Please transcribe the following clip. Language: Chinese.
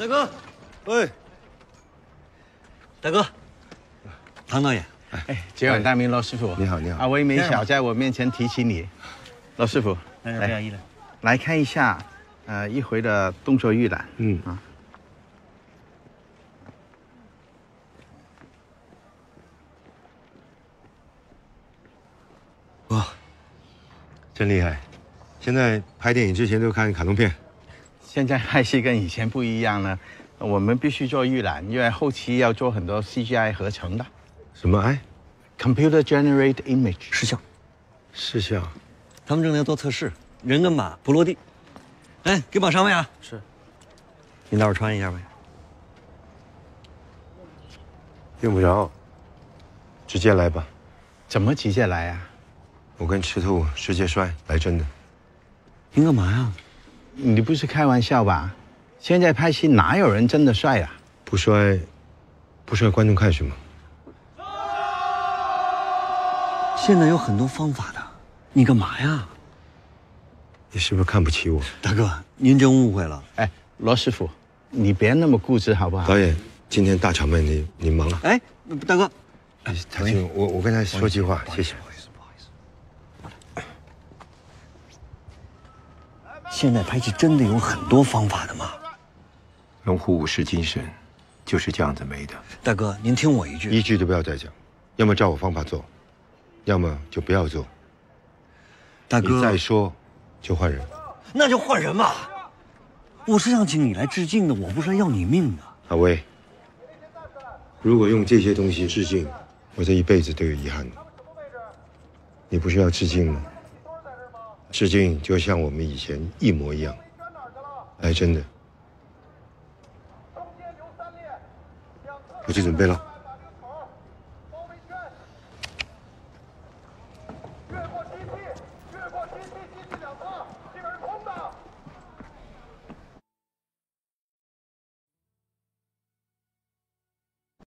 大哥，喂，大哥，唐导演，哎，今晚大名老师傅，你好你好。啊，微没小在我面前提起你，老师傅，来点不要意了。来看一下，呃，一回的动作预览。嗯。啊，哇，真厉害！现在拍电影之前都看卡通片，现在还是跟以前不一样了，我们必须做预览，因为后期要做很多 CGI 合成的什么哎，，computer generate image。失效，视效，他们正在做测试，人跟马不落地。哎，给马上位啊！是，你待会儿穿一下呗。用不着，直接来吧。怎么直接来啊？我跟赤兔直接摔，来真的。您干嘛呀？你不是开玩笑吧？现在拍戏哪有人真的帅啊？不帅，不帅，观众看什么？现在有很多方法的，你干嘛呀？你是不是看不起我？大哥，您真误会了。哎，罗师傅，你别那么固执好不好？导演，今天大场面你你忙了？哎，大哥，哎，谭青，我我跟他说句话，谢谢。不好意思，不好意思。现在拍戏真的有很多方法的吗？龙虎武士精神就是这样子没的。大哥，您听我一句，一句都不要再讲，要么照我方法做，要么就不要做。大哥，你再说，就换人。那就换人吧。我是想请你来致敬的，我不是要你命的。阿威，如果用这些东西致敬，我这一辈子都有遗憾的。你不是要致敬吗？致敬就像我们以前一模一样。哎，真的，我去准备了。